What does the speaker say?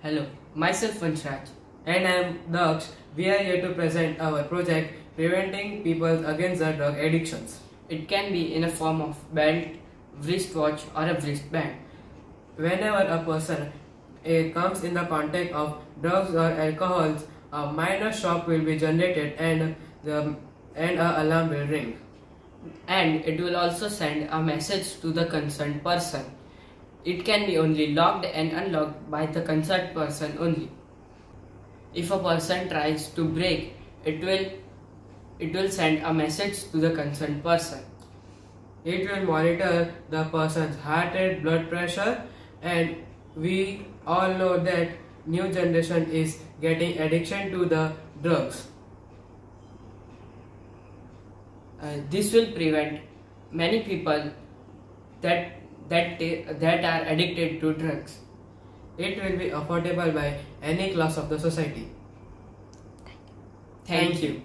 Hello, myself Vanshraj. And I am Daksh. We are here to present our project Preventing People Against the Drug Addictions. It can be in a form of belt, wristwatch, or a wristband. Whenever a person eh, comes in the contact of drugs or alcohols, a minor shock will be generated and the and a alarm will ring. And it will also send a message to the concerned person. It can be only locked and unlocked by the concerned person only. If a person tries to break, it will it will send a message to the concerned person. It will monitor the person's heart rate, blood pressure, and we all know that new generation is getting addiction to the drugs. Uh, this will prevent many people that that that are addicted to drugs. It will be affordable by any class of the society. Thank you.